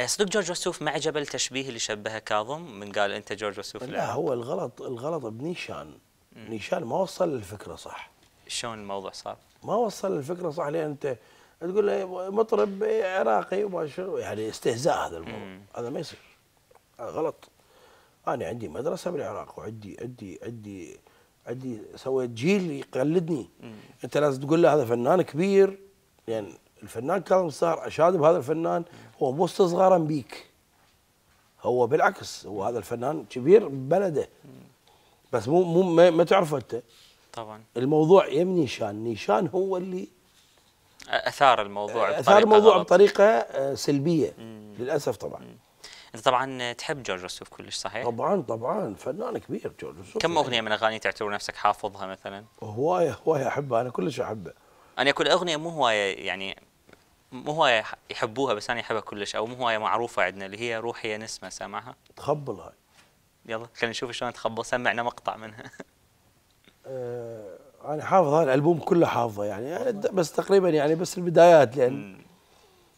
آه، صدق جورج وسوف ما عجبه التشبيه اللي شبهه كاظم من قال أنت جورج وسوف لا. هو الغلط الغلط بنيشان. نيشان ما وصل الفكرة صح. شلون الموضوع صار؟ ما وصل الفكرة صح لأن أنت تقول له مطرب عراقي وما شنو يعني استهزاء هذا الموضوع. هذا ما يصير. هذا غلط. أنا عندي مدرسة بالعراق وعندي عندي عندي عندي سويت جيل يقلدني. مم. أنت لازم تقول له هذا فنان كبير يعني الفنان كاظم الساهر أشاد بهذا الفنان هو مو استصغارا بيك هو بالعكس هو هذا الفنان كبير ببلده بس مو مو ما, ما تعرفه أنت طبعا الموضوع يم نيشان نيشان هو اللي أثار الموضوع أثار الموضوع غلط. بطريقة آه، سلبية مم. للأسف طبعا مم. إنت طبعا تحب جورج وسوف كلش صحيح؟ طبعا طبعا فنان كبير جورج وسوف كم أغنية من أغاني تعتبر نفسك حافظها مثلا؟ هواية هواية أحبها أنا كلش احبه أنا كل أغنية مو هواية يعني مو هوايه يحبوها بس أنا أحبها كلش أو مو هوايه معروفة عندنا اللي هي روحي يا نسمة سامعها؟ تخبل هاي. يلا خلينا نشوف شلون تخبل سمعنا مقطع منها. آه أنا حافظ هذا الألبوم كله حافظه يعني بس تقريبا يعني بس البدايات لأن